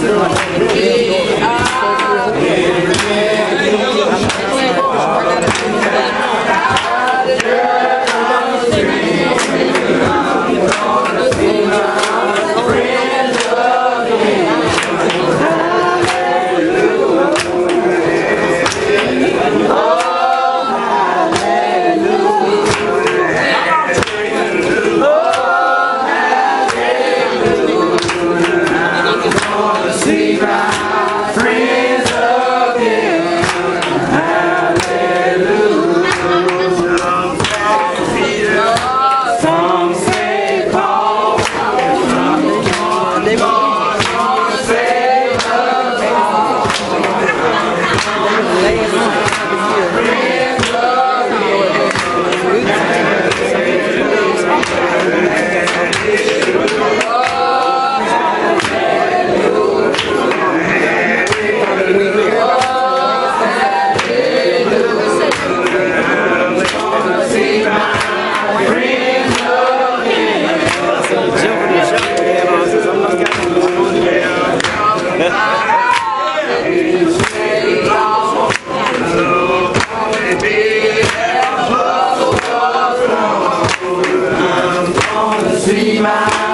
박수. すります